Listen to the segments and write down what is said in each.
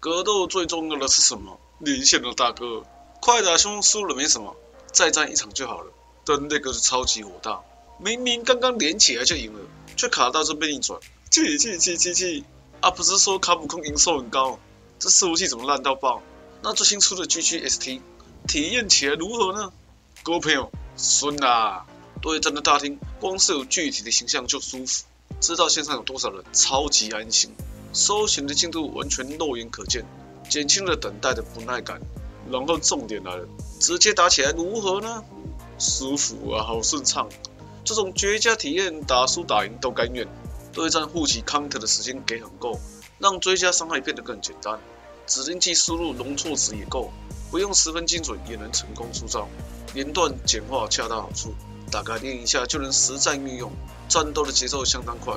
格斗最重要的是什么？连线的大哥，快打凶输了没什么，再战一场就好了。但那个是超级火大，明明刚刚连起来就赢了，却卡到这边一转，气气气气气！啊，不是说卡普空营收很高，这伺服器怎么烂到爆？那最新出的 GGST 体验起来如何呢？各位朋友，孙啦！对战的大厅，光是有具体的形象就舒服。知道线上有多少人，超级安心。搜寻的进度完全肉眼可见，减轻了等待的不耐感。然后重点来了，直接打起来如何呢？舒服啊，好顺畅。这种绝佳体验，打输打赢都甘愿。对战护旗 counter 的时间给很够，让追加伤害变得更简单。指令器输入容错值也够，不用十分精准也能成功出招。连段简化恰到好处。大概练一下就能实战运用，战斗的节奏相当快，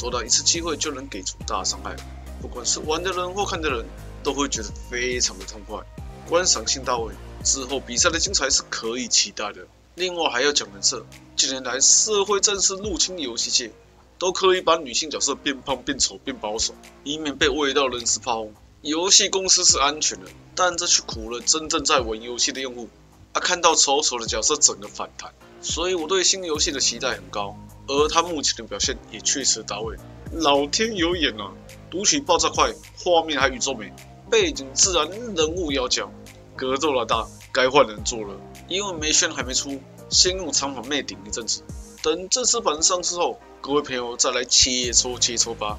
做到一次机会就能给出大伤害。不管是玩的人或看的人，都会觉得非常的痛快，观赏性到位。之后比赛的精彩是可以期待的。另外还要讲人设，近年来社会战士入侵游戏界，都可以把女性角色变胖、变丑、变保守，以免被味道人士炮轰。游戏公司是安全的，但这却苦了真正在玩游戏的用户。啊，看到丑丑的角色，整个反弹。所以我对新游戏的期待很高，而他目前的表现也确实到位。老天有眼啊！读取爆炸快，画面还宇宙美，背景自然，人物妖娇。格斗老大该换人做了，因为梅轩还没出，先用长发妹顶一阵子。等正式版上市后，各位朋友再来切磋切磋吧。